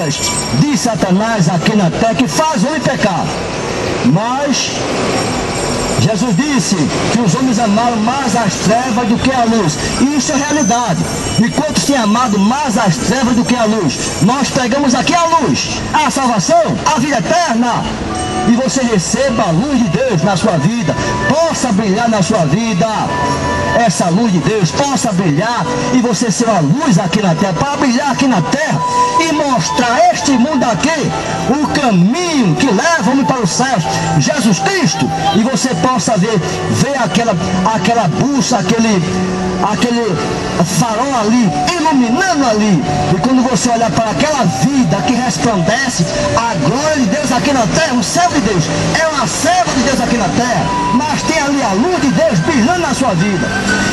obras de Satanás aqui na terra que faz o homem pecar. Mas Jesus disse que os homens amaram mais as trevas do que a luz. Isso é realidade. E quantos têm amado mais as trevas do que a luz? Nós pegamos aqui a luz, a salvação, a vida eterna. E você receba a luz de Deus na sua vida, possa brilhar na sua vida essa luz de Deus possa brilhar e você ser uma luz aqui na terra, para brilhar aqui na terra e mostrar a este mundo aqui o caminho que leva me para os céus, Jesus Cristo, e você possa ver, ver aquela, aquela bucha, aquele, aquele farol ali, iluminando ali. E quando você olhar para aquela vida que resplandece, a glória de Deus aqui na terra, o céu de Deus, é uma serva de Deus aqui na terra, mas tem ali a luz de Deus brilhando na sua vida.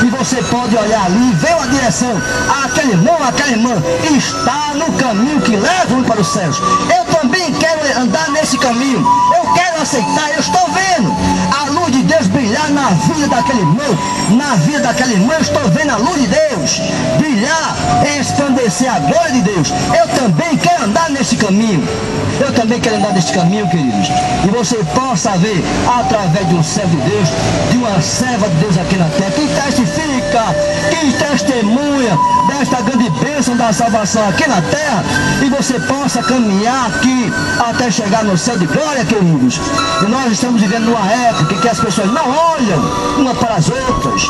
E você pode olhar ali e ver a direção. Aquele irmão, aquela irmã está no caminho que leva para os céus. Eu também quero andar nesse caminho. Eu quero aceitar, eu estou vendo a luz de Deus brilhar na vida daquele irmão, na vida daquela irmã. Eu estou vendo a luz de Deus brilhar, esplandecer a glória de Deus. Eu também nesse caminho. Eu também quero andar nesse caminho, queridos. E você possa ver, através de um servo de Deus, de uma serva de Deus aqui na terra, que testifica, que testemunha desta grande bênção da salvação aqui na terra, e você possa caminhar aqui até chegar no céu de glória, queridos. E nós estamos vivendo numa época em que as pessoas não olham uma para as outras,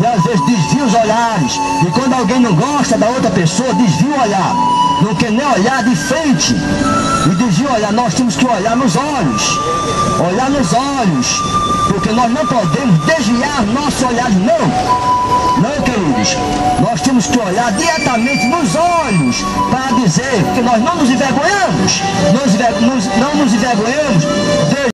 e às vezes os olhares. E quando alguém não gosta da outra pessoa, desvia o olhar. Não quer nem olhar de frente. E desvia o olhar, nós temos que olhar nos olhos. Olhar nos olhos. Porque nós não podemos desviar nosso olhar, não. Não, queridos. Nós temos que olhar diretamente nos olhos para dizer que nós não nos envergonhamos. Nós não nos envergonhamos